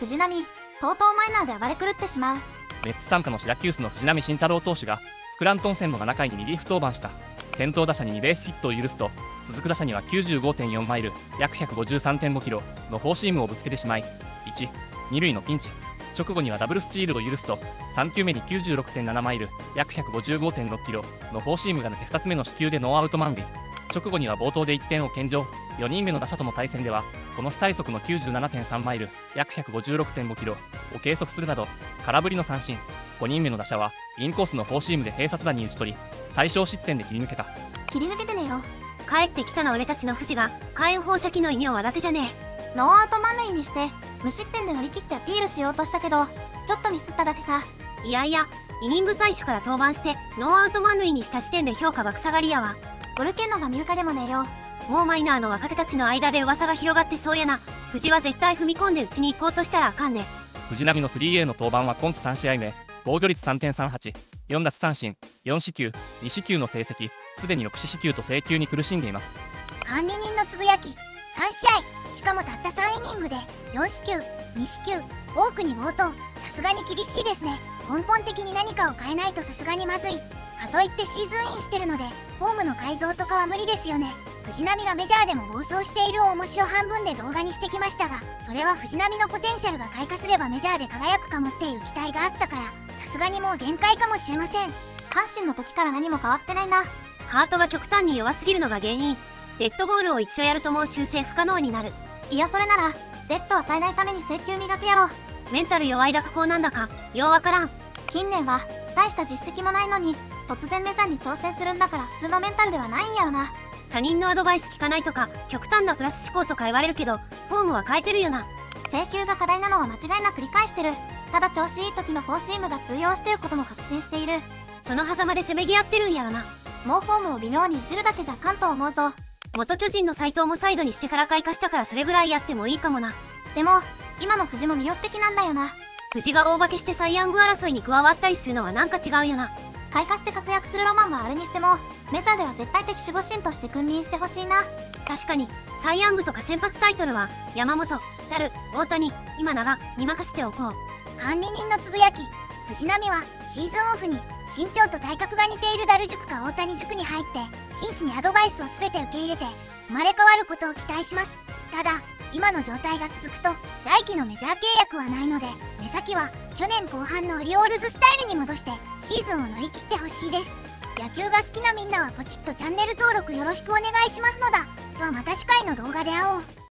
藤浪とうとうマイナーで暴れ狂ってしまう。メッツ傘下のシラキュースの藤浪晋太郎投手がスクラントン戦の7回にリリーフ登板した。先頭打者に2ベースヒットを許すと続く打者には95.4マイル約153.5キロのフォーシームをぶつけてしまい1、2塁のピンチ。直後にはダブルスチールを許すと3球目に96.7マイル約155.6キロのフォーシームが抜け2つ目の死球でノーアウト満塁。直後には冒頭で1点を献上。4人目の打者との対戦ではこの最速の97.3マイル約156.5キロを計測するなど空振りの三振5人目の打者はインコースのフォーシームで併殺打に打ち取り最小失点で切り抜けた。切り抜けてねよ。帰ってきたの俺たちの藤が火炎放射器の異名は伊達じゃねえ。ノーアウト満塁にして無失点で乗り切ってアピールしようとしたけどちょっとミスっただけさ。いやいやイニング最初から登板してノーアウト満塁にした時点で評価爆下がりやわ。ボルケンノが見るかでもねえよ。もうマイナーの若手たちの間で噂が広がってそうやな。富士は絶対踏み込んでうちに行こうとしたらあかんね。藤浪の 3A の登板は今季3試合目。防御率3.38 4奪三振。4四球。2四球の成績。すでに6四死球と制球に苦しんでいます。管理人のつぶやき。3試合。しかもたった3イニングで。4四球。2四球。多くに暴投。さすがに厳しいですね。根本的に何かを変えないとさすがにまずい。かといってシーズンインしてるのでフォームの改造とかは無理ですよね藤波がメジャーでも暴走しているを面白半分で動画にしてきましたがそれは藤波のポテンシャルが開花すればメジャーで輝くかもっていう期待があったからさすがにもう限界かもしれません。阪神の時から何も変わってないな。ハートが極端に弱すぎるのが原因。デッドボールを一度やるともう修正不可能になる。いやそれならデッドを与えないために請求磨くやろメンタル弱いだかこうなんだかようわからん。近年は大した実績もないのに突然メジャーに挑戦するんだから普通のメンタルではないんやろな。他人のアドバイス聞かないとか極端なプラス思考とか言われるけどフォームは変えてるよな。請求が課題なのは間違いなく理解してる。ただ調子いい時のフォーシームが通用してることも確信している。その狭間でせめぎ合ってるんやろな。もうフォームを微妙にいじるだけじゃかんと思うぞ。元巨人の斎藤もサイドにしてから開花したからそれぐらいやってもいいかもな。でも今の藤も魅力的なんだよな。藤が大化けしてサイ・ヤング争いに加わったりするのはなんか違うよな開花して活躍するロマンはあるにしてもメジャーでは絶対的守護神として君臨してほしいな。確かに。サイ・ヤングとか先発タイトルは山本ダル大谷。今永に任せておこう。管理人のつぶやき。藤波はシーズンオフに身長と体格が似ているダル塾か大谷塾に入って真摯にアドバイスを全て受け入れて生まれ変わることを期待します。ただ今の状態が続くと来季のメジャー契約はないので目先は去年後半のオリオールズスタイルに戻してシーズンを乗り切ってほしいです。野球が好きなみんなはポチッとチャンネル登録よろしくお願いしますのだ。とはまた次回の動画で会おう。